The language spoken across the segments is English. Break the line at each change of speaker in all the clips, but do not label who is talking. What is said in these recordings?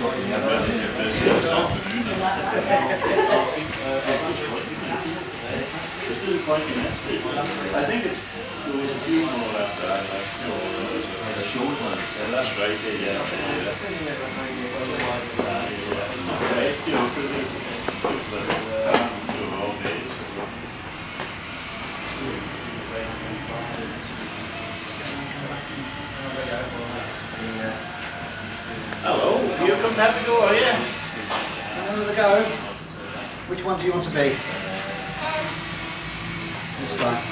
I think it, there was a few more after I left. so,
The short ones.
Yeah, that's right, yeah, yeah. yeah. Yeah. You. Hello, you come to have to go, are you?
Another go. Which one do you want to be? This time.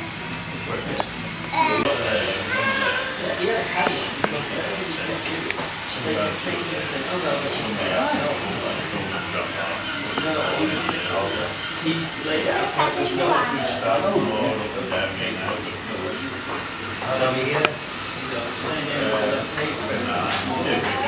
How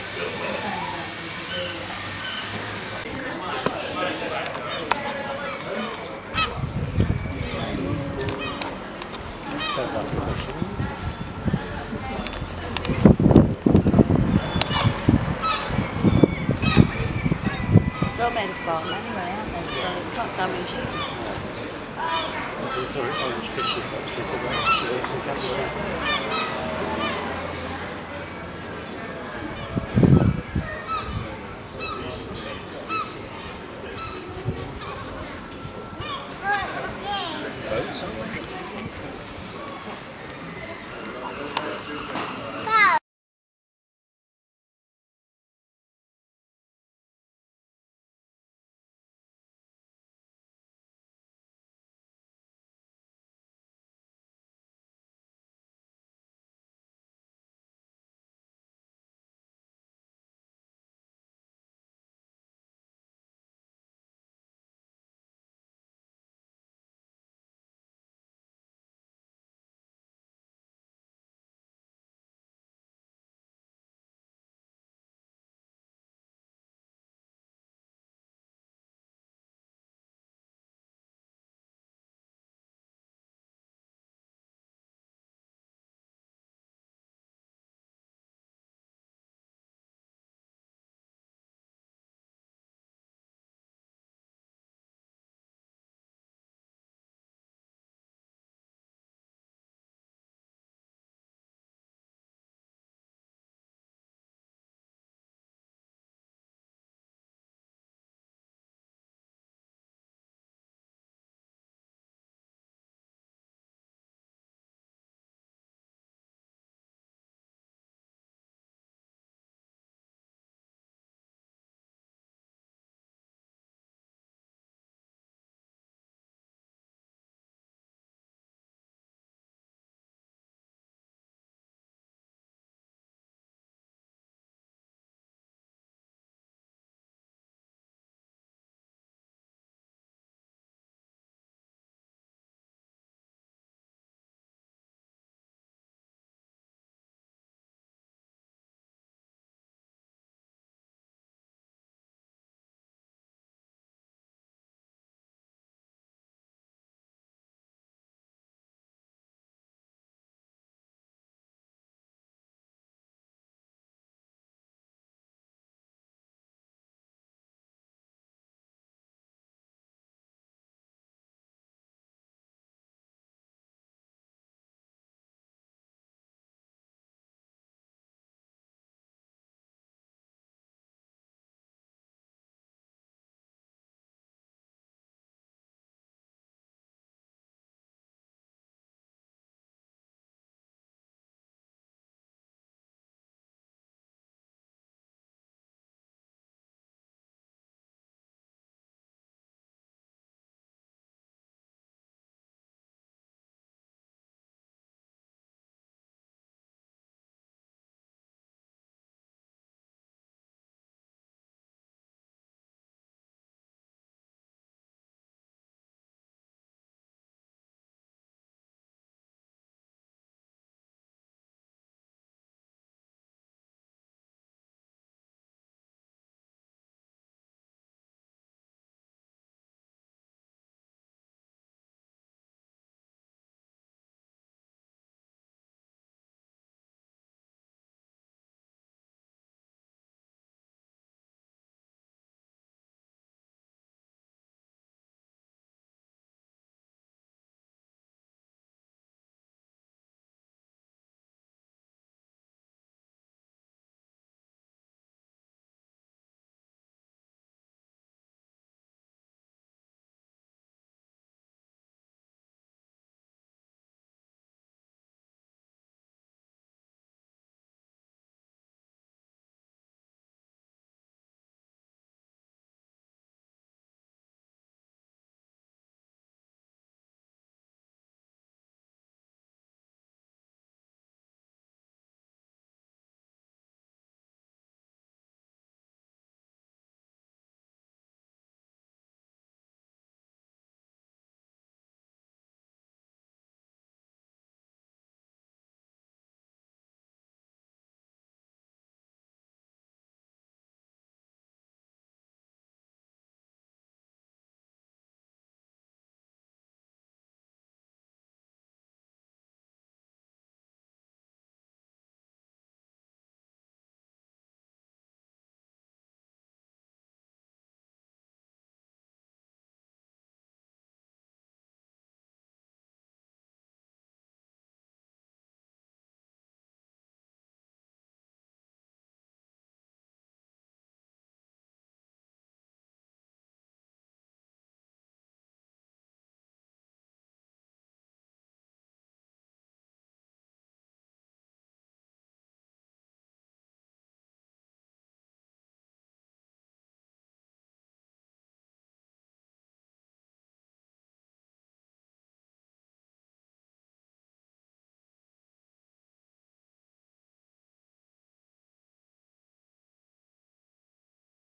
of farm anyway, aren't they? So they can't damage it.
These are orange actually, so they're fishes, so that's